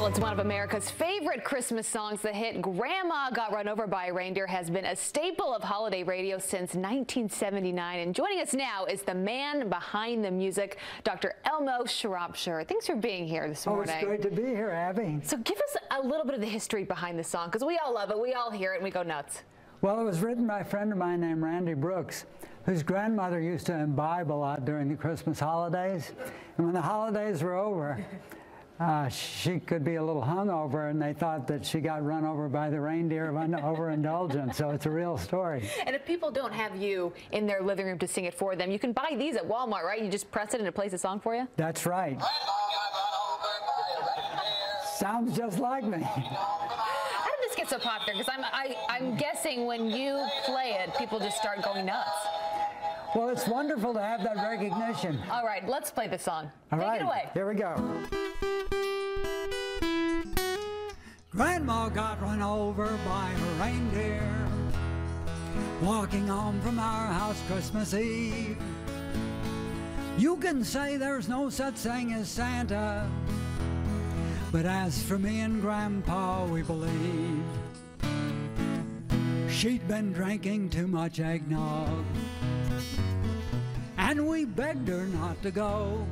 Well, it's one of America's favorite Christmas songs. The hit Grandma Got Run Over by a Reindeer has been a staple of holiday radio since 1979. And joining us now is the man behind the music, Dr. Elmo Shropshire. Thanks for being here this morning. Oh, it's great to be here, Abby. So give us a little bit of the history behind the song, because we all love it. We all hear it and we go nuts. Well, it was written by a friend of mine named Randy Brooks, whose grandmother used to imbibe a lot during the Christmas holidays. And when the holidays were over, uh, she could be a little hungover, and they thought that she got run over by the reindeer of overindulgence. So it's a real story. And if people don't have you in their living room to sing it for them, you can buy these at Walmart, right? You just press it and it plays a song for you? That's right. Sounds just like me. How did this get so popular? Because I'm, I, am i am guessing when you play it, people just start going nuts. Well, it's wonderful to have that recognition. All right, let's play the song. All Take right, it away. Here we go. Grandma got run over by a reindeer walking home from our house Christmas Eve. You can say there's no such thing as Santa, but as for me and Grandpa, we believe she'd been drinking too much eggnog and we begged her not to go.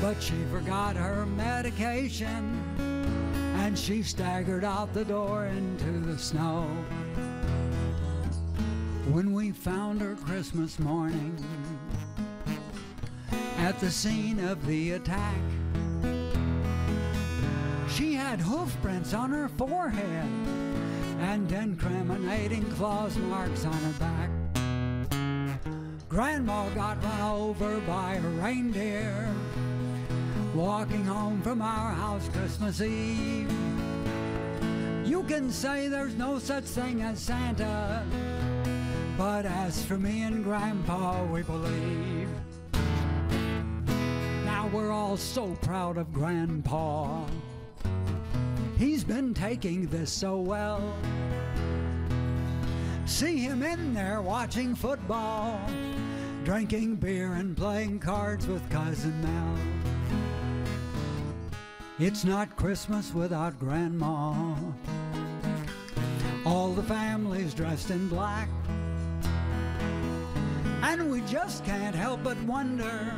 But she forgot her medication and she staggered out the door into the snow. When we found her Christmas morning at the scene of the attack, she had hoof prints on her forehead and incriminating claws marks on her back. Grandma got run over by a reindeer walking home from our house Christmas Eve. You can say there's no such thing as Santa, but as for me and Grandpa, we believe. Now we're all so proud of Grandpa. He's been taking this so well. See him in there watching football drinking beer and playing cards with Cousin Mel. It's not Christmas without Grandma. All the family's dressed in black. And we just can't help but wonder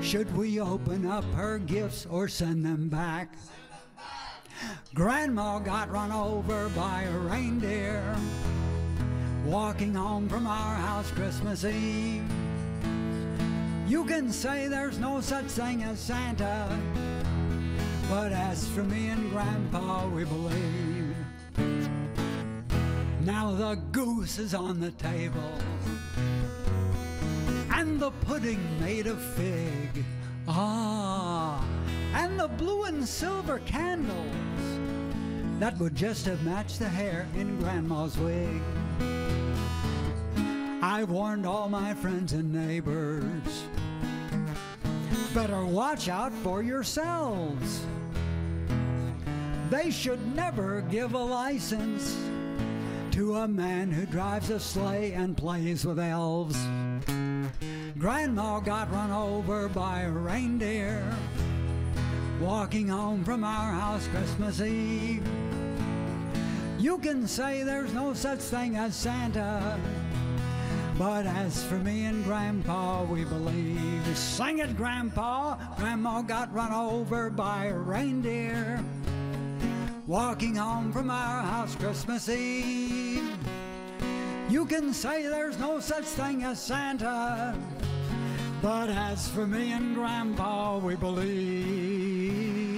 should we open up her gifts or send them back? Grandma got run over by a reindeer walking home from our house Christmas Eve. You can say there's no such thing as Santa, but as for me and Grandpa, we believe. Now the goose is on the table, and the pudding made of fig. Ah, and the blue and silver candles that would just have matched the hair in Grandma's wig. I've warned all my friends and neighbors. Better watch out for yourselves. They should never give a license to a man who drives a sleigh and plays with elves. Grandma got run over by a reindeer walking home from our house Christmas Eve. You can say there's no such thing as Santa but as for me and Grandpa, we believe. Sing it, Grandpa. Grandma got run over by a reindeer. Walking home from our house Christmas Eve. You can say there's no such thing as Santa. But as for me and Grandpa, we believe.